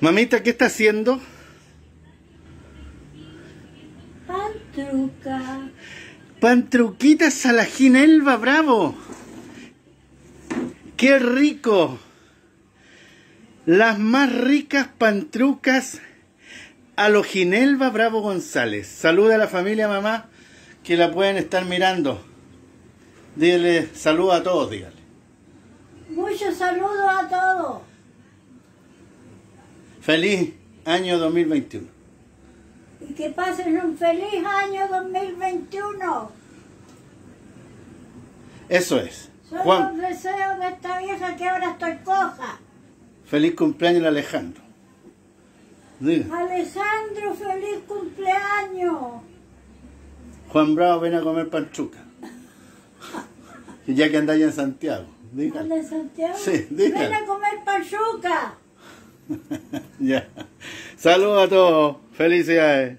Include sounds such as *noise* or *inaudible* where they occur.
Mamita, ¿qué está haciendo? Pantruca. Pantruquitas a la Ginelva, bravo. ¡Qué rico! Las más ricas pantrucas a los Ginelva Bravo González. Saluda a la familia mamá que la pueden estar mirando. Dile saludo a todos, dígale. Muchos saludos a todos. Feliz año 2021. Y que pasen un feliz año 2021. Eso es. Son Juan, los deseos de esta vieja que ahora estoy coja. feliz cumpleaños Alejandro. Diga. Alejandro, feliz cumpleaños. Juan Bravo, ven a comer panchuca. Y *laughs* ya que andáis en Santiago. ¿Dónde Santiago? Sí. Ven a comer pachuca. *laughs* Ya. Saludos a todos. Felicidades.